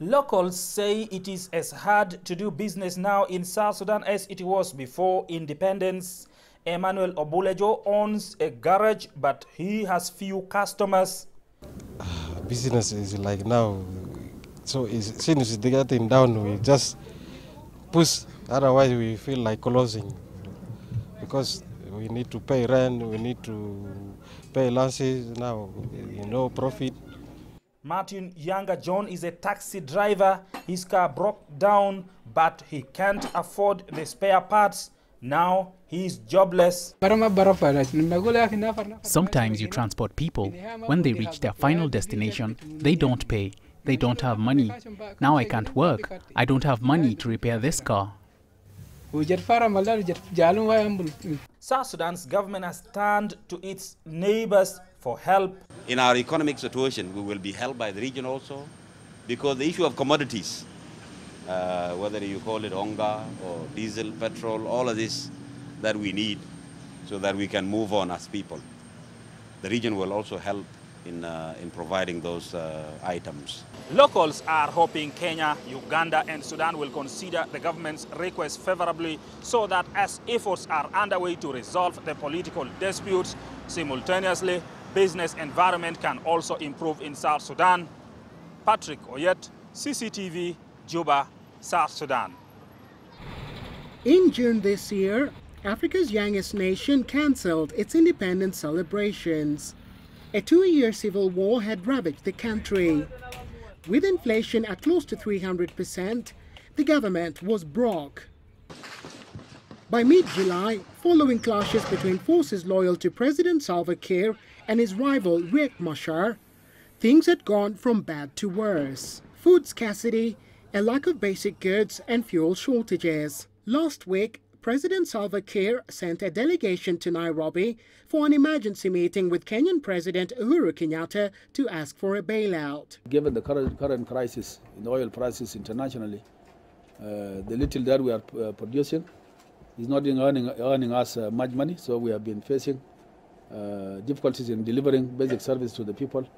Locals say it is as hard to do business now in South Sudan as it was before independence. Emmanuel Obulejo owns a garage, but he has few customers. Ah, business is like now, so since it's getting down, we just push. Otherwise, we feel like closing because we need to pay rent, we need to pay lances. Now, eh, you know, profit. Martin Younger John is a taxi driver. His car broke down, but he can't afford the spare parts. Now he is jobless. Sometimes you transport people. When they reach their final destination, they don't pay. They don't have money. Now I can't work. I don't have money to repair this car. South Sudan's government has turned to its neighbors for help. In our economic situation, we will be helped by the region also, because the issue of commodities, uh, whether you call it onga or diesel, petrol, all of this that we need so that we can move on as people. The region will also help in, uh, in providing those uh, items. Locals are hoping Kenya, Uganda and Sudan will consider the government's request favorably so that as efforts are underway to resolve the political disputes, simultaneously business environment can also improve in South Sudan. Patrick Oyet, CCTV, Juba, South Sudan. In June this year, Africa's youngest nation cancelled its independence celebrations. A two-year civil war had ravaged the country. With inflation at close to 300%, the government was broke. By mid-July, following clashes between forces loyal to President Salva Kiir and his rival Riek Machar, things had gone from bad to worse. Food scarcity, a lack of basic goods and fuel shortages. Last week, President Salva Kiir sent a delegation to Nairobi for an emergency meeting with Kenyan President Uhuru Kenyatta to ask for a bailout. Given the current, current crisis in oil prices internationally, uh, the little that we are uh, producing is not earning, earning us uh, much money, so we have been facing uh, difficulties in delivering basic service to the people.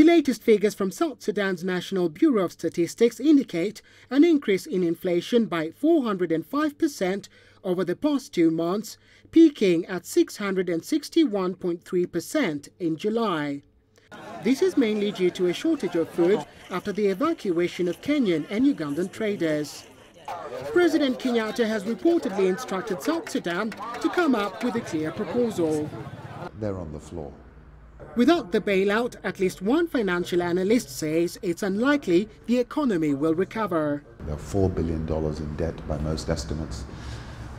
The latest figures from South Sudan's National Bureau of Statistics indicate an increase in inflation by 405% over the past two months, peaking at 661.3% in July. This is mainly due to a shortage of food after the evacuation of Kenyan and Ugandan traders. President Kenyatta has reportedly instructed South Sudan to come up with a clear proposal. They're on the floor. Without the bailout, at least one financial analyst says it's unlikely the economy will recover. They're $4 billion in debt by most estimates.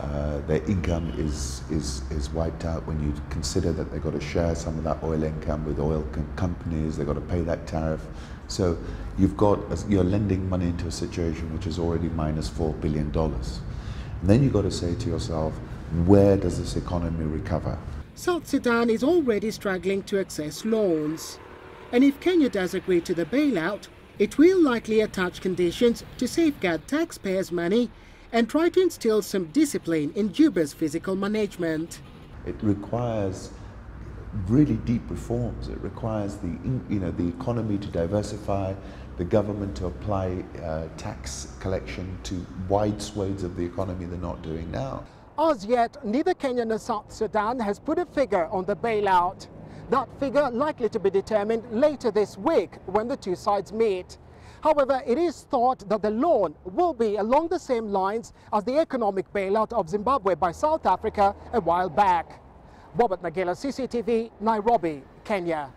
Uh, their income is, is, is wiped out when you consider that they've got to share some of that oil income with oil com companies, they've got to pay that tariff. So you've got, you're lending money into a situation which is already minus $4 billion. And then you've got to say to yourself, where does this economy recover? South Sudan is already struggling to access loans. And if Kenya does agree to the bailout, it will likely attach conditions to safeguard taxpayers' money and try to instill some discipline in Juba's fiscal management. It requires really deep reforms. It requires the, you know, the economy to diversify, the government to apply uh, tax collection to wide swathes of the economy they're not doing now. As yet, neither Kenya nor South Sudan has put a figure on the bailout. That figure likely to be determined later this week when the two sides meet. However, it is thought that the loan will be along the same lines as the economic bailout of Zimbabwe by South Africa a while back. Robert Nagila, CCTV, Nairobi, Kenya.